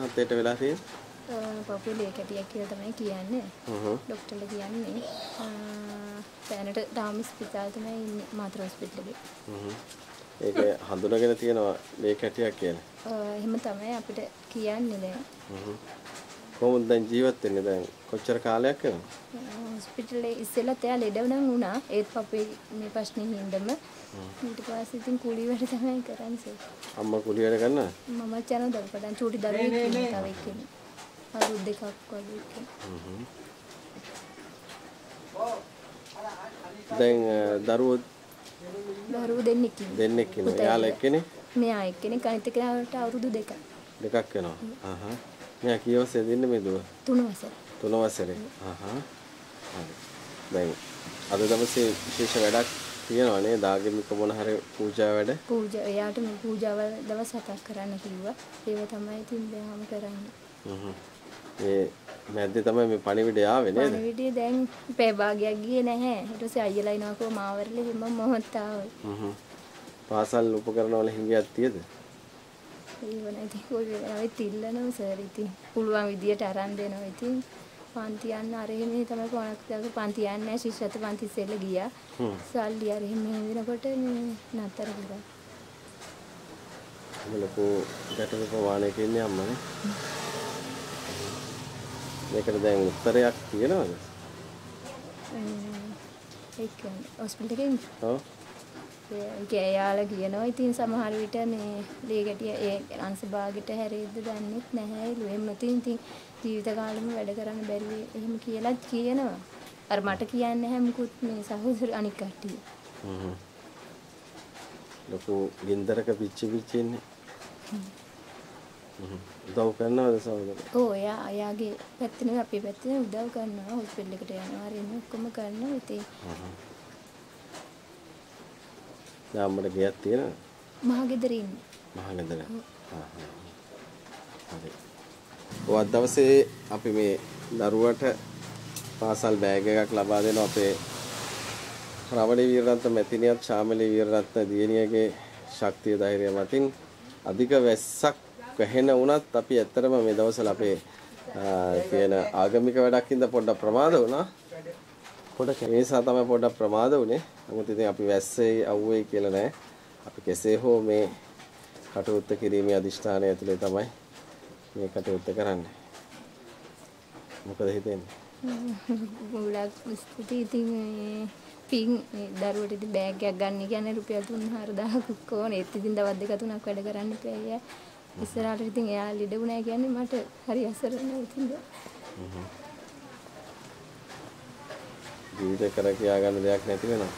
මහත්තයට වෙලා තියෙන්නේ? පපුවේ ලේ කැටියක් කියලා තමයි කියන්නේ. හ්ම්. ડોක්ටර්ලා කියන්නේ. දැනට තාම ස්පිතාල තමයි ඉන්නේ මාතර හොස්පිටල් එකේ. හ්ම්. ඒක හඳුනගෙන තියෙනවා මේ කැටියක් කියලා. එහෙම තමයි අපිට කියන්නේ දැන්. හ්ම්. කොහොමද දැන් ජීවත් වෙන්නේ දැන් කොච්චර කාලයක් වෙනවද? හොස්පිටලේ ඉස්සෙල්ලා එයා ලෙඩ නම් වුණා. ඒත් පපුවේ මේ ප්‍රශ්නේ හින්දම ඊට පස්සේ ඉතින් කුලී වැඩ තමයි කරන්නේ. අම්මා කුලි වැඩ කරනවා? මම යනවා දරුපඩන් චූටි දරුවෙක් ඉන්නවා තව එක්කෙනෙක්. අවුරුදු දෙකක් වගේ. දැන් දරුවෝ දරුවෝ දෙන්නෙක් ඉන්නවා. දෙන්නෙක් ඉන්නවා. එයාලා එක්කෙනෙක් මෙයා එක්කෙනෙක් අනිත් එක්කෙනාට අවුරුදු දෙකක්. දෙකක් වෙනවා. අහහ. මෙයා කීවසෙද ඉන්නේ මේ දුව? තුන වසර. තුන වසරේ. අහහ. හරි. දැන් අද දවසේ විශේෂ වැඩක් තියෙනවා නේ දාගමික මොන හරි පූජා වැඩ. පූජා එයාට මේ පූජාවල් දවස් හතක් කරන්න කිව්වා. ඒව තමයි ඉතින් දැන් කරන්නේ. හ්ම්. මේ මැද්දේ තමයි මේ පණිවිඩය ආවේ නේද? පණිවිඩය දැන් පැය භාගයක් ගියේ නැහැ. ඊට පස්සේ අයියලා එනවාකෝ මාවරලේ හිම මොහොත් ආවයි. හ්ම්. පාසල් උපකරණ වල හිඟයක් තියද? ඒව නැති කොයි වෙලාවෙත් ඉල්ලනවා සර් ඉතින්. පුළුවන් විදියට අරන් දෙනවා ඉතින්. පන්ති යන්න අර එහෙම තමයි කොනක් දාක පන්ති යන්නේ නැහැ ශිෂ්‍යත් පන්ති ඉස්සෙල්ල ගියා. සල්ලි අර එහෙම වෙනකොට නතර කරා. ලොකු ගැටලු ප්‍රමාණයක ඉන්නේ අම්මනේ. මේකට දැන් උත්තරයක් තියෙනවද? ඒක හොස්පිටල් එකෙන් ඔව්. එයාලා කියනවා ඉතින් සමහර විට මේ ලේ ගැටිය ඒ අංශ භාගයට හැරෙද්ද දන්නේ නැහැ එහෙම නැතිනම් ඉතින් ජීවිත කාලෙම වැඩ කරන්න බැරි එහෙම කියලාත් කියනවා අර මට කියන්නේ නැහැ මුකුත් මේ සහෝදර අනික් කට්ටිය හ්ම්. ලොකු ගින්දරක පිච්චි පිච්චි ඉන්නේ. හ්ම්. උදව් කරනවද සහෝදර? ඔව් එයා එයාගේ පැත්තේ අපේ පැත්තේ උදව් කරනවා හොස්පිටල් එකට යනවා හරි එන්න ඔක්කොම කරනවා ඉතින් දැන් අම්මට ගෙයක් තියෙනවද? මහ ගෙදර ඉන්නේ මහගෙදර. හරි. ඔය දවසේ අපි මේ දරුවට පාසල් බෑග් එකක් ලබා දෙනවා අපේ රවණී වීරරත්න මැතිණියත් ශාමලී වීරරත්න දියණියගේ ශක්තිය ධෛර්යය මතින් අධික වැස්සක් වැහෙන වුණත් අපි ඇත්තටම මේ දවස්වල අපේ තියෙන ආගමික වැඩක් හින්දා පොඩ්ඩක් ප්‍රමාද වුණා. පොඩ්ඩක් ඒ නිසා තමයි පොඩ්ඩක් ප්‍රමාද වුනේ. නමුත් ඉතින් අපි වැස්සේ අවුවේ කියලා නෑ. අපි කෙසේ හෝ මේ කටයුත්ත කිරීමේ අදිෂ්ඨානය ඇතුලේ තමයි මේ කටයුත්ත කරන්නේ. මොකද හිතෙන්නේ? ගොඩක් ස්තුතියි ඉතින් පින් දරුවට ඉතින් බෑග් එකක් ගන්න කියන්නේ රුපියල් 3000ක් ඕනේ. ඒත් ඉතින් දවස් දෙක තුනක් වැඩ කරන්න ඉපැයි. ඉස්සරහට ඉතින් එයා ලෙඩ වුණා කියන්නේ මට හරි අසරණයි ඉතින්. ජීවිත කර කියා ගන්න දෙයක් නැති වෙනවා.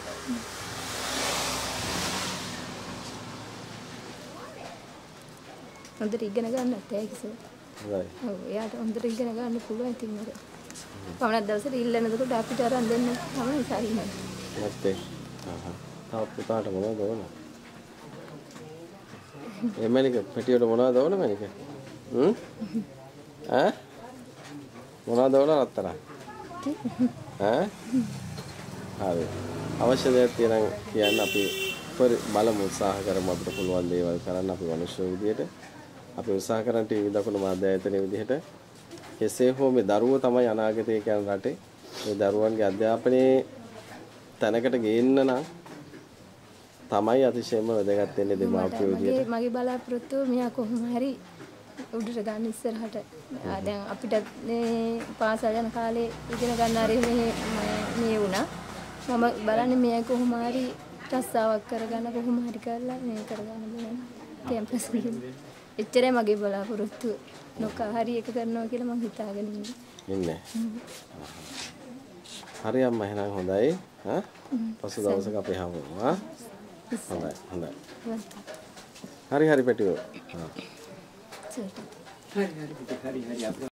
හොඳට ඉගෙන ගන්නත් ඇයි කිසෝ. හොඳයි. ඔව් එයාට හොඳට ඉගෙන ගන්න පුළුවන් ඉතින් අර. පමණක් දවසට ඉල්ලනකොට අපිට අරන් දෙන්න තමයි සරිනේ. නැත්තේ. ආහ්. තාම පුතාට මොනවද ඕන? එමණික පෙටියට මොනවද ඕන මණික? හ්ම්? ඈ? මොනවද ඕන රත්තරන්? ඈ? හරි. අවශ්‍ය දේවල් තියෙනම් කියන්න අපි බලමු උත්සාහ කරමු අපිට පුළුවන් දේවල් කරන්න අපි මිනිස්සු විදියට අපි උත්සාහ කරන ටීවී දකුණු මාධ්‍ය ආයතනයේ විදිහට කෙසේ හෝ මේ දරුවෝ තමයි අනාගතය කියන රටේ මේ දරුවන්ගේ අධ්‍යාපනයේ තැනකට ගේන්න නම් තමයි අතිශයම වැදගත් වෙන්නේ දෙමාපියෝ විදියට. මගේ බලාපොරොත්තුව මෙයා කොහොම හරි උඩට ගන්න ඉස්සරහට. දැන් අපිට මේ පාසල් යන කාලේ ඉගෙන ගන්න ආරේ මේ මේ වුණා. මම බලන්නේ මෙයා කොහොම හරි රස්සාවක් කරගන්න කොහොම හරි කරලා මේ කරගන්න බලන්න. කැම්පස්. එච්චරයි මගේ බලාපොරොත්තුව. නොකා හරි එක කරනවා කියලා මම හිතාගෙන ඉන්නේ. හරි අම්මා එහෙනම් හොඳයි. හා? පසු දවසක අපි හමුවෙමු. හා? හොඳයි හොඳයි. හරි හරි පැටියෝ. හා. සර්. හරි හරි හරි හරි